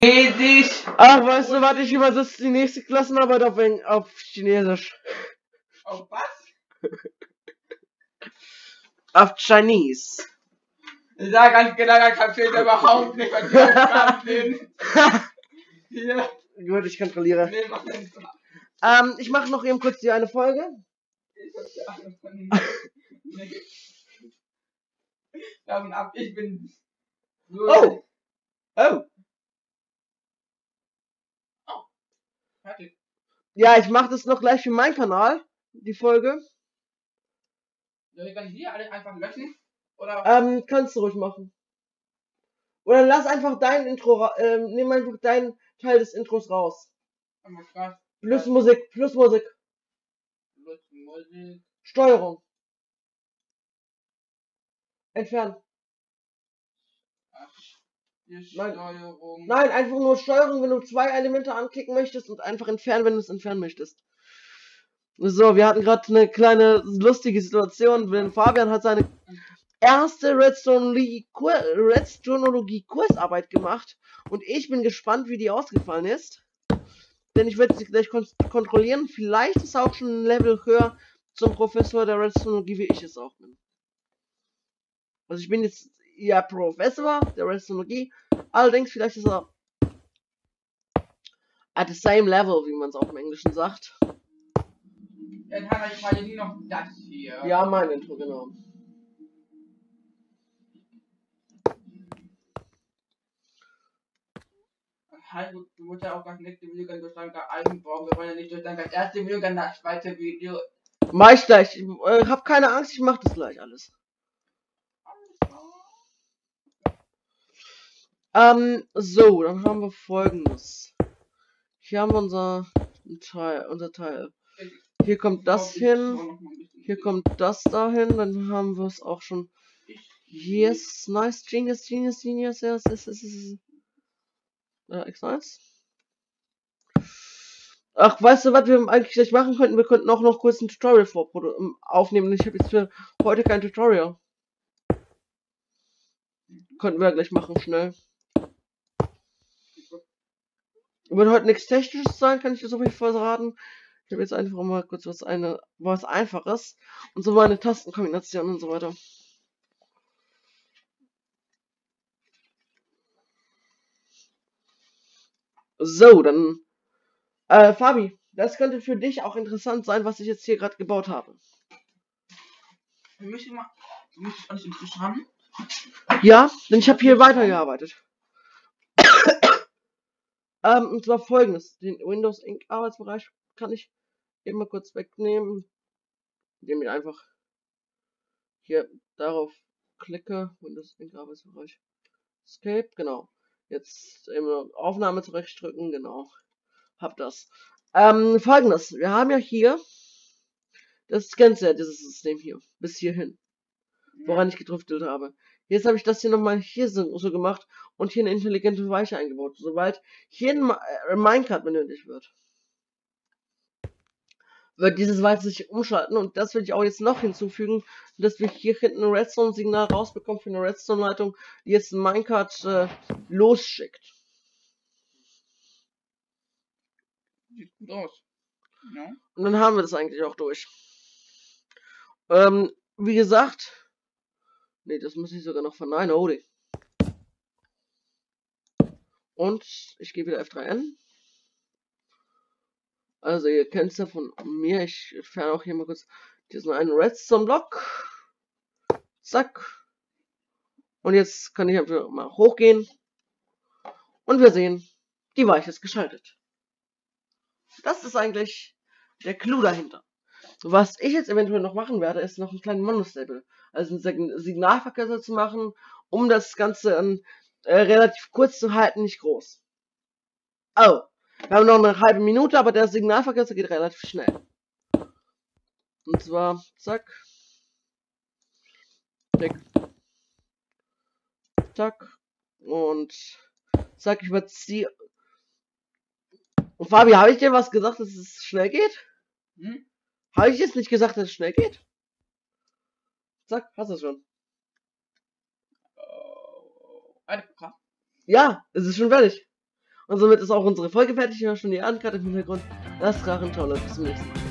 Ach, weißt du, warte, ich übersetze die nächste Klassenarbeit auf, Eng auf Chinesisch. Auf was? Auf Chinese. Ich sag ganz genau, da kapiert er überhaupt nicht, was die Aufgaben sind. Hier, Gut, ich kontrolliere. nee, mach den Ähm, ich mache noch eben kurz die eine Folge. Ich hab die Ahnung von. Davon ab, ich bin. So Oh! Oh! Fertig. Ja, ich mache das noch gleich für meinen Kanal, die Folge. Soll ich hier alle einfach löschen? Oder? Ähm, kannst du ruhig machen. Oder lass einfach dein Intro, ähm, nimm einfach deinen Teil des Intros raus. Oh. Plus Musik, plus Musik. Plus Musik. Steuerung. Entfernen. Nein. Nein, einfach nur Steuerung, wenn du zwei Elemente anklicken möchtest und einfach entfernen, wenn du es entfernen möchtest. So, wir hatten gerade eine kleine lustige Situation, denn Fabian hat seine erste Redstonologie-Kursarbeit gemacht und ich bin gespannt, wie die ausgefallen ist. Denn ich werde sie gleich kon kontrollieren. Vielleicht ist auch schon ein Level höher zum Professor der Redstonologie, wie ich es auch bin. Also ich bin jetzt ja Professor der Redstonologie, allerdings vielleicht ist er at the same level, wie man es auch im Englischen sagt. Jetzt habe ich mal noch das hier. Ja, mein Intro, genau. Halt, du musst ja auch das nächste Video dann durch dein Eigen bauen. Wir wollen ja nicht durch dein das erste Video, dann das zweite Video. Mach ich gleich. Ich äh, hab keine Angst, ich mach das gleich alles. Ähm, so, dann haben wir folgendes. Hier haben wir unser Teil, unser Teil. Hier kommt das hin, hier kommt das dahin, dann haben wir es auch schon. Yes, nice, genius, genius, genius, yes, yes, yes, yes. Äh, X1. Ach, weißt du, was wir eigentlich gleich machen könnten? Wir könnten auch noch kurz ein Tutorial ähm, aufnehmen. Ich habe jetzt für heute kein Tutorial. Könnten wir ja gleich machen, schnell. Wird heute nichts Technisches sein, kann ich dir so viel verraten. Ich habe jetzt einfach mal kurz was eine was Einfaches. Und so meine Tastenkombination und so weiter. So, dann. Äh, Fabi, das könnte für dich auch interessant sein, was ich jetzt hier gerade gebaut habe. Wir müssen mal. Muss ich alles haben? Ja, denn ich habe hier weitergearbeitet. Ähm, und zwar folgendes. Den Windows Ink Arbeitsbereich kann ich mal kurz wegnehmen, indem ich einfach hier darauf klicke. Windows Ink Arbeitsbereich. Escape, genau. Jetzt eben Aufnahme zurechtdrücken, genau. Hab das. Ähm, folgendes. Wir haben ja hier das ja dieses System hier. Bis hierhin woran ich gedriftet habe. Jetzt habe ich das hier nochmal hier so, so gemacht und hier eine intelligente Weiche eingebaut. Sobald hier ein äh, Minecart benötigt wird, wird dieses Weiche sich umschalten und das will ich auch jetzt noch hinzufügen, dass wir hier hinten ein Redstone-Signal rausbekommen für eine Redstone-Leitung, die jetzt ein Minecart äh, losschickt. Sieht gut aus. Ja. Und dann haben wir das eigentlich auch durch. Ähm, wie gesagt, nee, das muss ich sogar noch verneinen. Oh, die. Und ich gehe wieder F3N. Also ihr kennt es ja von mir. Ich entferne auch hier mal kurz diesen einen Redstone-Block. Zack. Und jetzt kann ich einfach mal hochgehen. Und wir sehen, die Weiche ist geschaltet. Das ist eigentlich der Clou dahinter. Was ich jetzt eventuell noch machen werde, ist noch einen kleinen Monostable. Also einen Sign- Signalverkürzer zu machen, um das Ganze ähm, äh, relativ kurz zu halten, nicht groß. Oh, wir haben noch eine halbe Minute, aber der Signalverkürzer geht relativ schnell. Und zwar, zack. Zack. Zack. Und zack, ich überziehe. Und Fabi, habe ich dir was gesagt, dass es schnell geht? Hm? Habe ich jetzt nicht gesagt, dass es schnell geht? Zack, hast du es schon. Programm. Ja, es ist schon fertig. Und somit ist auch unsere Folge fertig. Ich höre schon die Ankarte im Hintergrund. Das Drachen. Ciao, Leute. Bis zum nächsten Mal.